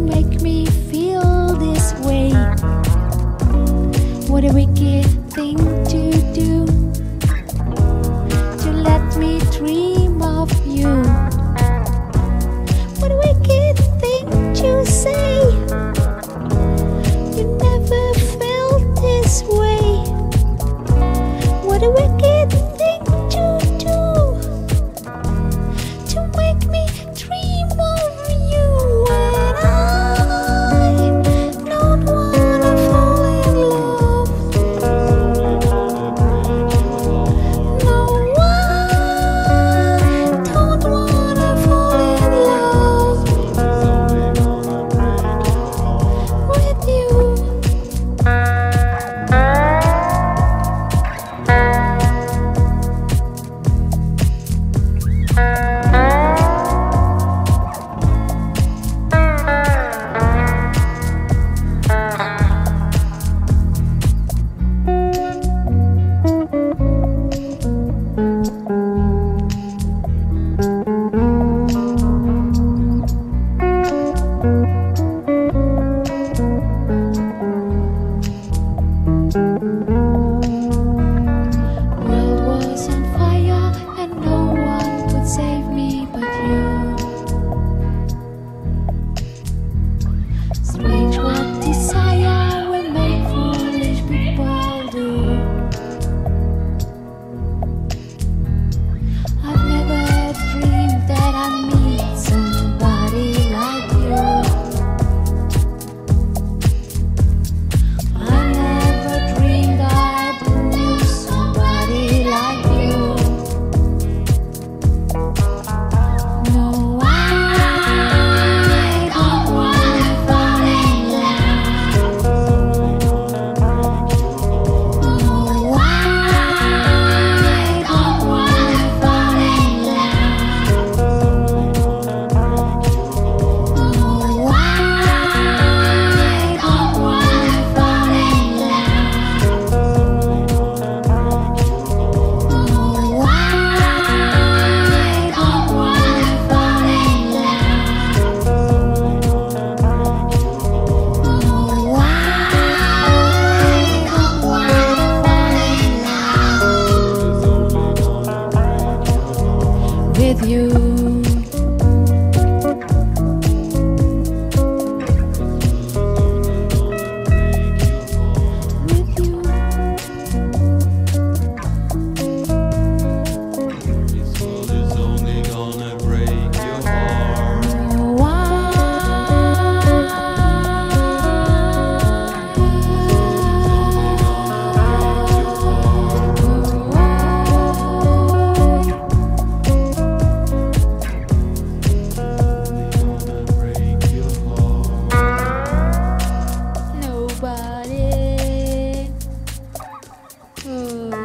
make me feel this way. What a wicked thing to do to let me dream of you. 嗯。